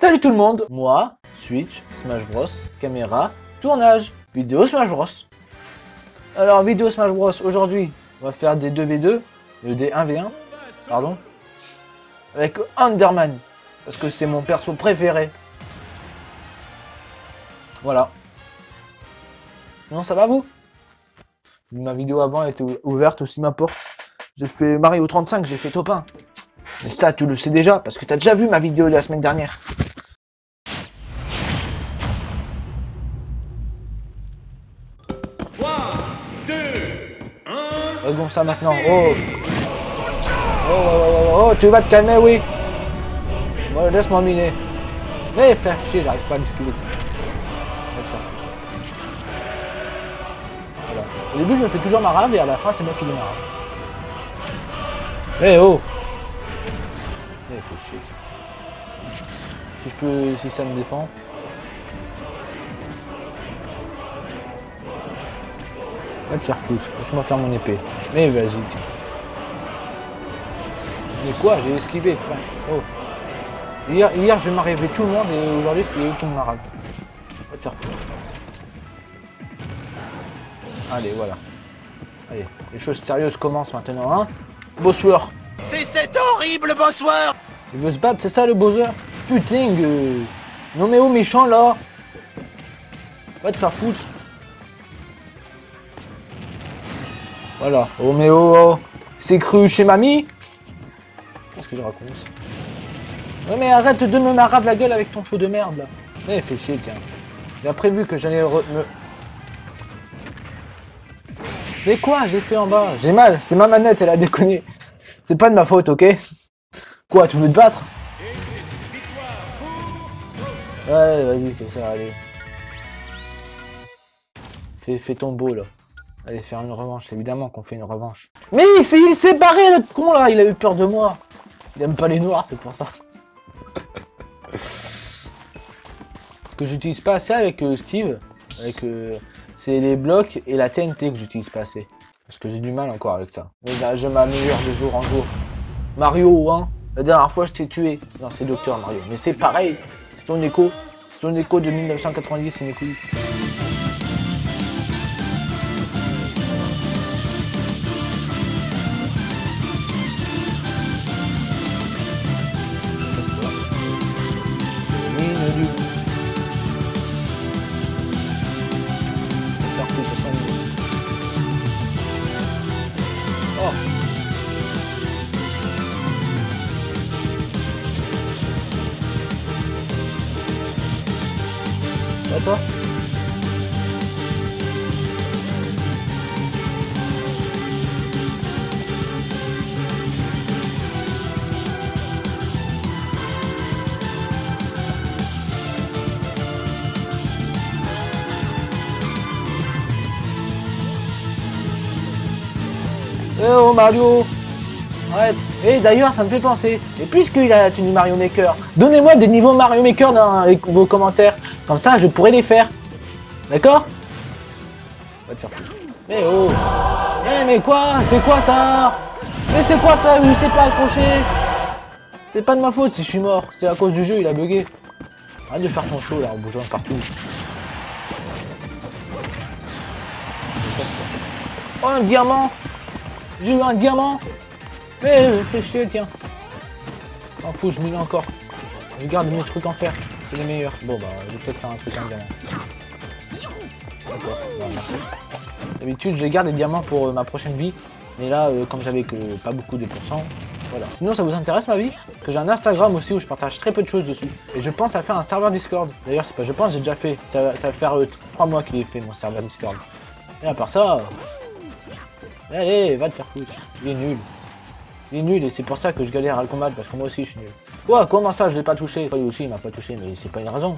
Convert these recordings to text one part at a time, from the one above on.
Salut tout le monde, moi, Switch, Smash Bros, caméra, tournage, vidéo Smash Bros. Alors vidéo Smash Bros aujourd'hui, on va faire des 2v2, euh, des 1v1, pardon, avec Underman, parce que c'est mon perso préféré. Voilà. Non, ça va vous? Ma vidéo avant était ouverte aussi ma porte. J'ai fait Mario 35, j'ai fait top 1. Mais ça, tu le sais déjà, parce que t'as déjà vu ma vidéo de la semaine dernière. 1. Regon ça maintenant. Oh. Oh, oh, oh, oh, tu vas te calmer, oui. Laisse-moi miner. Mais faire chier, j'arrive pas à m'esquiver. Voilà. Au début, je me fais toujours ma rave et à la fin, c'est moi qui les marave. Eh oh Eh, fais chier. Si je peux, si ça me défend. Va te faire foutre, laisse-moi faire mon épée. Mais vas-y. Mais quoi J'ai esquivé, frère. Oh. Hier, hier je m'arrivais tout le monde et aujourd'hui c'est eux qui me m'arrivent. Va te faire foutre. Allez, voilà. Allez, les choses sérieuses commencent maintenant, hein Bosser C'est cet horrible bossoir Il veut se battre, c'est ça le Bowser Putain euh... Non mais oh méchant là? Va te faire foutre Voilà, oh. C'est cru chez mamie Qu'est-ce que je raconte Ouais mais arrête de me marave la gueule avec ton feu de merde là Eh fais chier tiens J'ai prévu que j'allais me... Mais quoi j'ai fait en bas J'ai mal, c'est ma manette, elle a déconné C'est pas de ma faute, ok Quoi, tu veux te battre Ouais, vas-y, c'est ça, allez. Fais, fais ton beau, là. Allez, faire une revanche, évidemment qu'on fait une revanche. Mais il s'est barré, le con, là Il a eu peur de moi Il aime pas les noirs, c'est pour ça. que j'utilise pas assez avec euh, Steve. Avec... euh, c'est les blocs et la TNT que j'utilise pas assez. Parce que j'ai du mal encore avec ça. Mais là, je m'améliore de jour en jour. Mario, hein La dernière fois, je t'ai tué. Non, c'est Docteur Mario. Mais c'est pareil. C'est ton écho. C'est ton écho de 1990, c'est une écho. À toi Eh oh Mario Arrête Et d'ailleurs ça me fait penser, et puisqu'il a la tenue Mario Maker, donnez-moi des niveaux Mario Maker dans vos commentaires, comme ça je pourrais les faire. D'accord? Va te faire foutre. Mais oh. Eh mais quoi? C'est quoi ça? Mais c'est quoi ça? Il s'est pas accroché C'est pas de ma faute si je suis mort, c'est à cause du jeu, il a bugué. Arrête de faire ton show là en bougeant partout. Oh un diamant. J'ai eu un diamant Mais euh, fais chier tiens M'en fous, je mine encore. Je garde mes trucs en fer, c'est les meilleurs. Bon bah je vais peut-être faire un truc en diamant. Bah. D'habitude je garde les diamants pour euh, ma prochaine vie. Mais là, euh, comme j'avais que pas beaucoup de pourcents, voilà. Sinon ça vous intéresse ma vie? Que j'ai un Instagram aussi où je partage très peu de choses dessus. Et je pense à faire un serveur Discord. D'ailleurs c'est pas je pense, j'ai déjà fait. Ça, va- faire 3 mois qu'il est fait mon serveur Discord. Et à part ça... euh, Allez, va te faire foutre. Il est nul. Il est nul et c'est pour ça que je galère à le combattre parce que moi aussi je suis nul. Quoi Comment ça je l'ai pas touché? Lui aussi il m'a pas touché mais c'est pas une raison.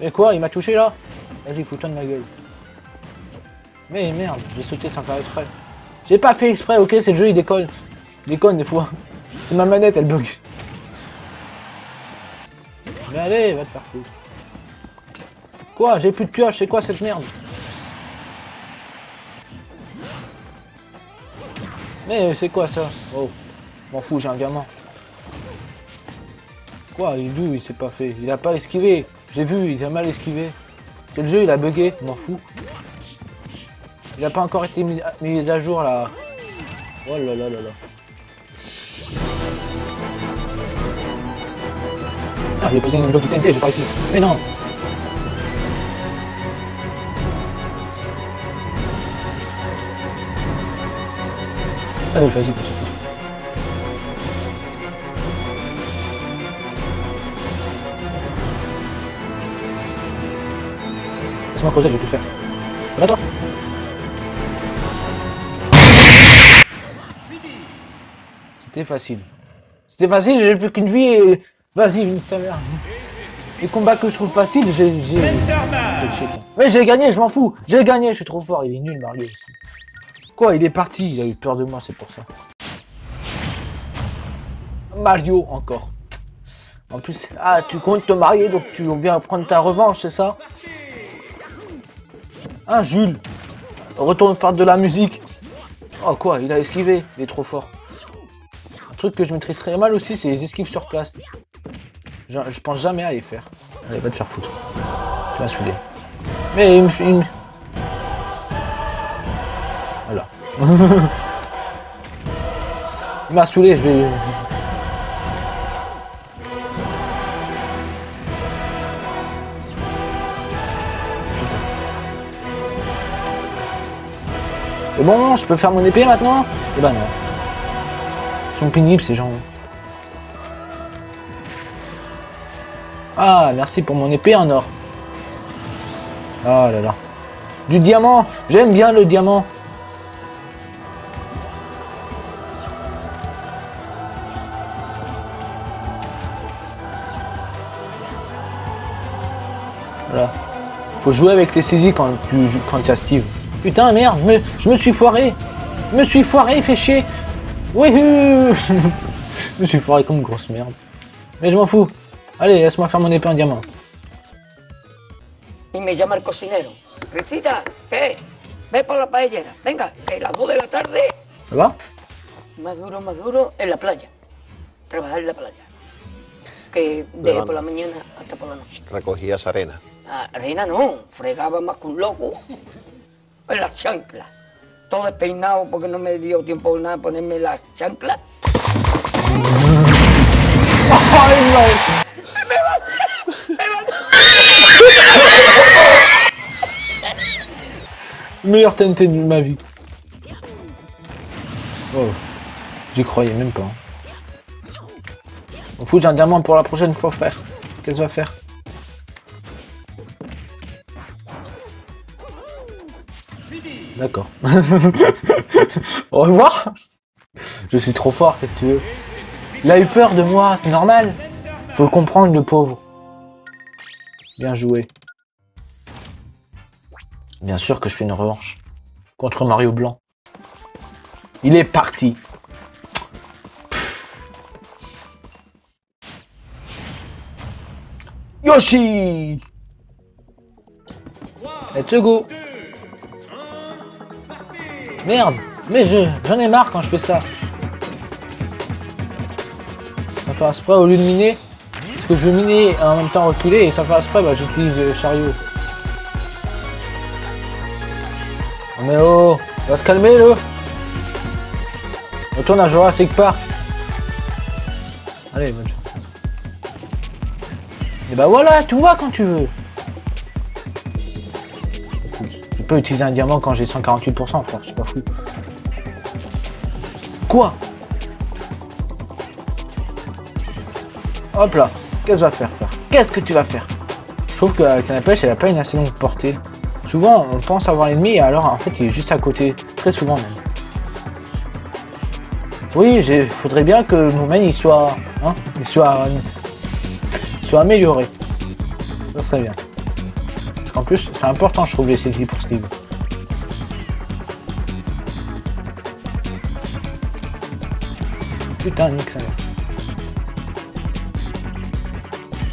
Mais quoi Il m'a touché là? Vas-y fous-toi de ma gueule. Mais merde, j'ai sauté sans faire exprès. J'ai pas fait exprès, ok c'est le jeu il déconne. Il déconne des fois. C'est ma manette elle bug. Mais allez, va te faire foutre. Quoi J'ai plus de pioche, c'est quoi cette merde? Mais c'est quoi ça Oh, m'en fous, j'ai un diamant. Quoi Il d'où il s'est pas fait? Il a pas esquivé. J'ai vu, il a mal esquivé. C'est le jeu, il a bugué, m'en fous. Il a pas encore été mis à, mis à jour là. Oh là là là là. Ah, j'ai posé une bloc de TNT, j'ai pas réussi. Mais non Allez, vas-y, Laisse-moi creuser, j'ai pu le faire. Va toi C'était facile. C'était facile, j'ai plus qu'une vie et... Vas-y, une ta mère. Les combats que je trouve faciles, j'ai... j'ai- Mais j'ai gagné, je m'en fous. J'ai gagné, je suis trop fort. Il est nul, Mario. aussi. Quoi, il est parti. Il a eu peur de moi, c'est pour ça. Mario, encore. En plus, ah, tu comptes te marier, donc tu viens prendre ta revanche, c'est ça? Ah, Jules. Retourne faire de la musique. Oh, quoi, il a esquivé. Il est trop fort. Un truc que je maîtrise mal aussi, c'est les esquives sur place. Je, pense jamais à les faire. Allez, va te faire foutre. Tu vas saouler. Mais il me. Il m'a saoulé, je vais... C'est bon, je peux faire mon épée maintenant Eh ben non. Ils sont pénibles ces gens. Ah, merci pour mon épée en or. Ah là là. Du diamant J'aime bien le diamant. Voilà. Faut jouer avec tes saisies quand tu joues- quand tu as Steve. Putain merde, je me, je me suis foiré. Je me suis foiré, fait chier. Oui. je me suis foiré comme une grosse merde. Mais je m'en fous. Allez, laisse-moi faire mon épée en diamant. y me llama el cocinero. Risita, ¿qué? Ve por la paellera. Venga, que las 2 de la tarde, Ça va? Más duro, más duro, en la playa. Trabajar en la playa. Que desde por la mañana hasta por la noche. Recogías arena. Ah, reina no, fregaba más que un loco. En las chanclas. Todo despeinado porque no me dio tiempo nada ponerme las chanclas. Meilleur TNT de ma vie. Oh. J'y croyais même pas. On fout, j'ai un diamant pour la prochaine fois faire. Qu'est-ce que va faire? D'accord. Au revoir Je suis trop fort, qu'est-ce que tu veux? Il a eu peur de moi, c'est normal Faut le comprendre, le pauvre. Bien joué. Bien sûr que je fais une revanche. Contre Mario Blanc. Il est parti. Yoshi Let's go Merde Mais je j'en ai marre quand je fais ça. Ça passe pas au lieu de miner. Parce que je veux miner en même temps reculer et ça passe pas, bah j'utilise le chariot. Oh, mais oh, il va se calmer le. Retourne à Jurassic Park. Allez, bonne chance. Et bah voilà, tu vois quand tu veux. Utiliser un diamant quand j'ai 148%, frère, c'est pas fou. Quoi? Hop là, qu'est-ce que tu vas faire, Qu'est-ce que tu vas faire? Je trouve que la pêche, elle a pas une assez longue portée. Souvent, on pense avoir l'ennemi et alors en fait, il est juste à côté. Très souvent même. Oui, il faudrait bien que mon main il soit, hein, soit, soit amélioré. Ça serait bien. Qu'en plus, c'est important, je trouve, les saisies pour Steve. Putain, nique ça.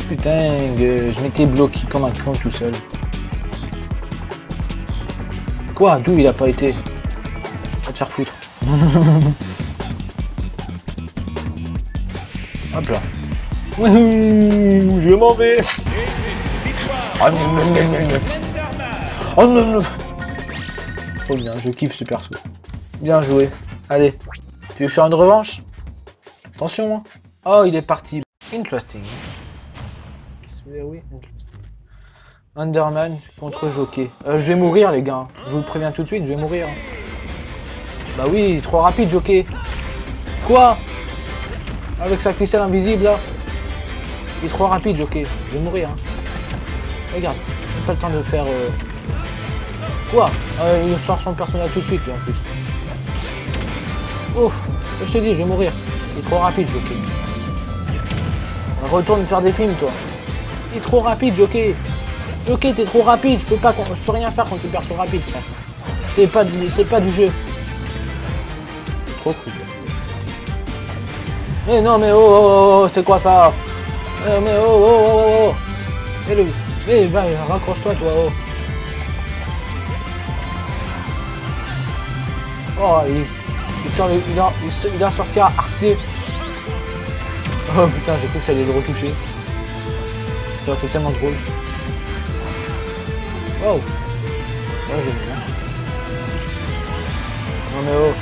Putain, euh, je m'étais bloqué comme un con tout seul. Quoi D'où il a pas été? Va te faire foutre. Hop là. Je m'en vais. Oh, non, non. Oh bien, je kiffe ce perso. Bien joué. Allez, tu veux faire une revanche? Attention. hein. Oh, il est parti. Interesting. Underman contre Jockey. Euh, je vais mourir, les gars. Je vous le préviens tout de suite, je vais mourir. Bah oui, trop rapide, Jockey. Quoi? Avec sa ficelle invisible, là Il est trop rapide, Jockey. Je vais mourir. hein. Regarde, pas le temps de faire... euh, Quoi? Euh, Il sort son personnage tout de suite, lui, en plus. Ouf, je te dis, je vais mourir. Il est trop rapide, Jockey. Retourne faire des films, toi. Il est trop rapide, Jockey. Jockey, t'es trop rapide. Je peux pas, je peux rien faire quand tu perds trop rapide, frère. C'est pas, pas du jeu. Trop cool. Mais non, mais oh, oh, oh, oh, c'est quoi ça? Euh, Mais oh, oh, oh, oh, oh. Mais va, raccroche-toi, toi, oh. Oh, il, il, sort, il, a, il, il sorti à. Oh putain, j'ai cru que ça allait le retoucher. Ça, c'est tellement drôle. Wow. Ouais, j'aime bien. Non mais oh.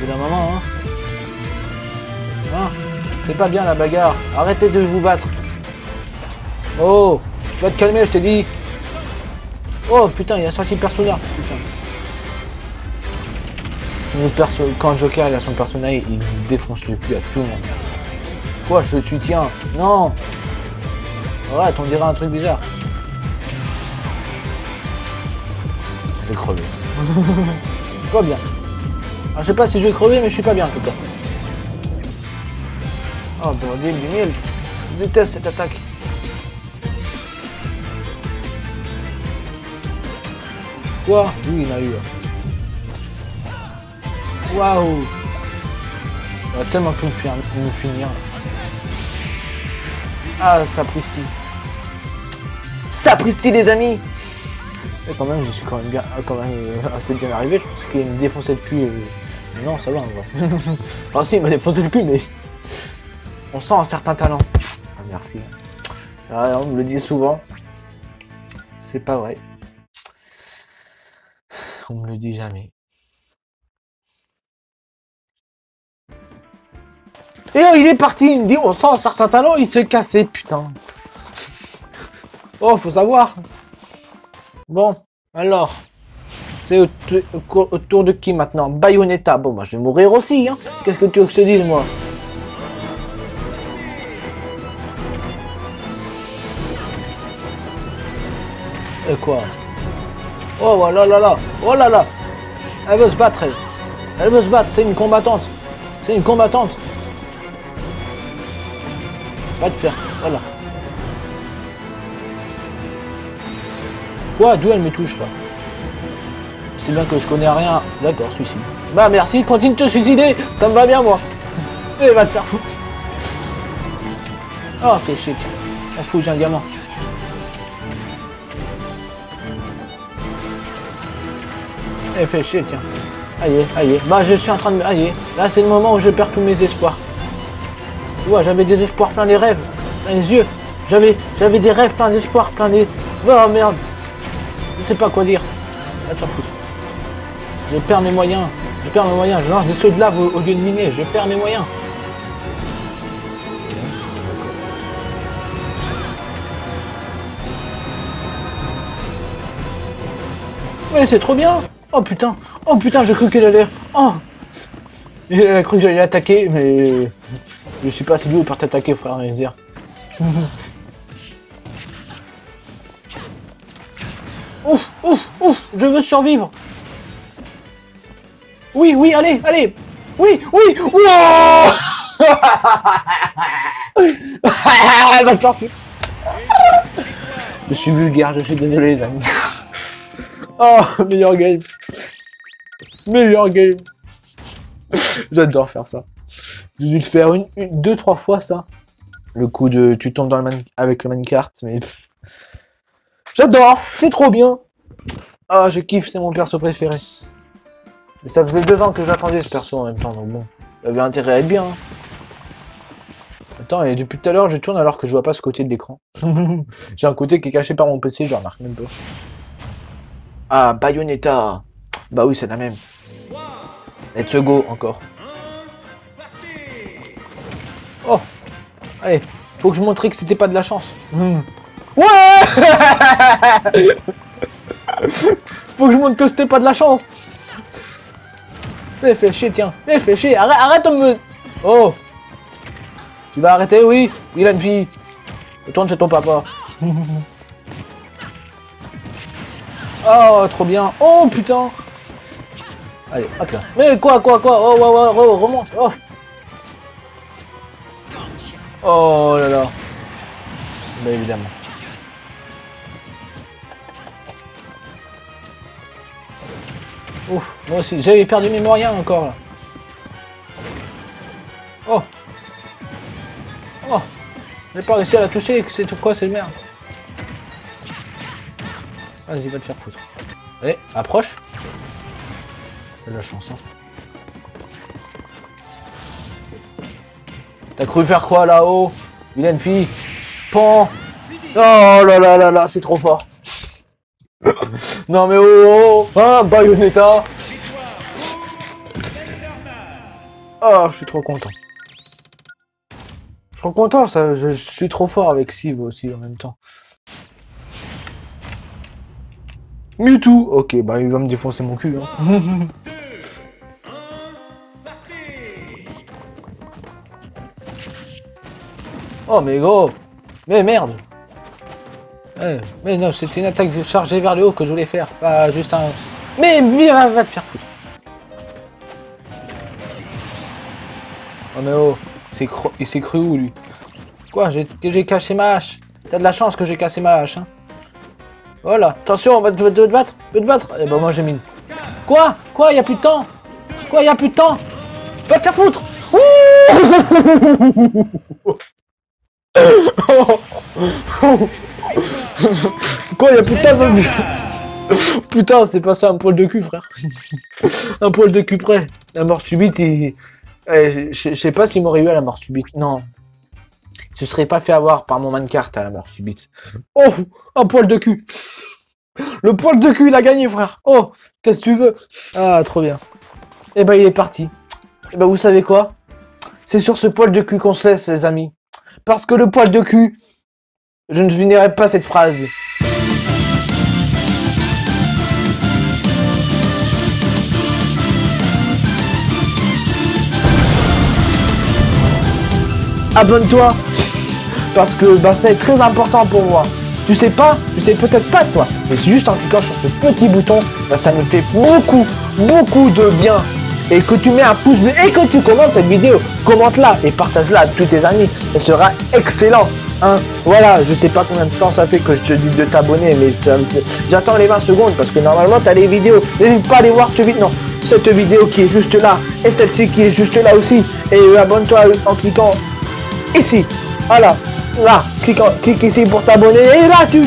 C'est la maman, hein. Hein C'est pas bien la bagarre. Arrêtez de vous battre. Oh Vas te calmer, je t'ai dit. Oh putain, il a sorti Persona. Putain. Le perso... Quand Joker il a son personnage, il défonce le cul à tout le monde. Quoi, je te tiens? Non Arrête, on dirait un truc bizarre. Je vais crever. pas bien. Alors, je sais pas si je vais crever, mais je suis pas bien en tout cas. Oh bordel du miel. Je déteste cette attaque. Quoi Oui, il a eu. Waouh Il va tellement tout me finir. Ah, sapristi. Sapristi les amis Et quand même, je suis quand même bien, quand même euh, assez bien arrivé. Je pense qu'il me défonçait le cul. euh, mais Non, ça va, en vrai. enfin, si, il m'a défoncé le cul, mais on sent un certain talent. Ah, merci. Ah, on me le dit souvent. C'est pas vrai. On me le dit jamais. Et il est parti, il me dit on sent un certain talent, il se cassait, putain. Oh, faut savoir. Bon, alors. C'est au, tour de qui maintenant? Bayonetta. Bon, bah, je vais mourir aussi, hein. Qu'est-ce que tu veux que je te dise, moi? Et quoi? Oh oh là là là Oh là là Elle veut se battre, elle. Elle veut se battre, c'est une combattante. C'est une combattante. Pas de faire, voilà. Quoi? D'où elle me touche là? C'est bien que je connais rien. D'accord, suicide. Bah merci, continue de te suicider, ça me va bien moi. Et va te faire foutre. Oh, quel chic. On fout, j'ai un diamant. Eh, fait chier, tiens. Aïe, aïe. Bah, je suis en train de... Aïe. Là, c'est le moment où je perds tous mes espoirs. Tu vois, j'avais des espoirs plein les rêves, plein les yeux. J'avais, j'avais des rêves plein d'espoirs, plein des... Oh merde. Je sais pas quoi dire. Va te faire foutre. Je perds mes moyens. Je perds mes moyens. Je lance des sauts de lave au, au lieu de miner. Je perds mes moyens. Ouais, c'est trop bien. Oh putain. Oh putain, j'ai cru qu'elle allait... Oh Elle a cru que j'allais l'attaquer, mais... Je suis pas assez doué pour t'attaquer, frère Nézir. ouf, ouf, ouf, je veux survivre. Oui, oui, allez, allez. Oui, oui, faire foutre. Je suis vulgaire, je suis désolé les amis. Oh, meilleur game. Meilleur game. J'adore faire ça. J'ai dû le faire une, une, deux, trois fois ça. Le coup de tu tombes dans le man avec le minecart, mais j'adore, c'est trop bien. Ah, je kiffe, c'est mon perso préféré. Et ça faisait deux ans que j'attendais ce perso en même temps, donc bon, il avait intérêt à être bien. hein. Attends, et depuis tout à l'heure, je tourne alors que je vois pas ce côté de l'écran. J'ai un côté qui est caché par mon PC, je remarque même pas. Ah, Bayonetta Bah oui, c'est la même. Let's go, encore. Oh Allez, faut que je montre que c'était pas de la chance. Hmm. Ouais Faut que je montre que c'était pas de la chance. Mais fais chier, tiens. Mais fais chier. Arrête, arrête me... Oh Tu vas arrêter, oui Oui, la fille. Retourne chez ton papa. oh, trop bien. Oh, putain. Allez, hop là. Mais quoi, quoi, quoi Oh, oh, oh, remonte. Oh. Oh là là. Bah évidemment. Ouf, moi aussi, j'avais perdu mes moyens encore là. Oh Oh J'ai pas réussi à la toucher, c'est tout quoi, c'est merde. Vas-y, va te faire foutre. Allez, approche. La chance. T'as cru faire quoi là-haut Vilaine fille Pan Oh là là là là, c'est trop fort non mais oh oh, Hein Bayonetta Oh, je suis trop content. Je suis trop content, ça, je, suis trop fort avec Siv aussi en même temps. Mewtwo Ok, bah il va me défoncer mon cul. Hein. oh mais gros Mais merde. Eh, mais non, c'était une attaque chargée vers le haut que je voulais faire, pas juste un... Mais va, va te faire foutre. Oh mais oh, il s'est cru où lui? Quoi J'ai caché ma hache. T'as de la chance que j'ai cassé ma hache, hein. Voilà, attention, on va te, te, battre, te battre. Eh ben moi j'ai mine. Quoi? Quoi y a plus de temps? Quoi y a plus de temps? Va te faire foutre Quoi, y'a putain de... Putain, c'est passé un poil de cul, frère. un poil de cul près. La mort subite, et... Eh, je sais pas s'il m'aurait eu à la mort subite. Non. Je serais pas fait avoir par mon mancart à la mort subite. Oh, un poil de cul. Le poil de cul, il a gagné, frère. Oh, qu'est-ce que tu veux? Ah, trop bien. Eh ben, il est parti. Eh ben, vous savez quoi? C'est sur ce poil de cul qu'on se laisse, les amis. Parce que le poil de cul, je ne finirai pas cette phrase. Abonne-toi parce que bah, c'est très important pour moi. Tu sais pas, tu sais peut-être pas toi, mais juste en cliquant sur ce petit bouton, bah, ça me fait beaucoup, beaucoup de bien. Et que tu mets un pouce bleu et que tu commentes cette vidéo, commente-la et partage-la à tous tes amis. Ce sera excellent. Hein, voilà, je sais pas combien de temps ça fait que je te dis de t'abonner, mais j'attends les 20 secondes parce que normalement tu as les vidéos. N'hésite pas à aller voir cette vidéo. Non, cette vidéo qui est juste là et celle-ci qui est juste là aussi. Et euh, abonne-toi en cliquant ici. Voilà, là, clique, clique ici pour t'abonner. Et là, tu,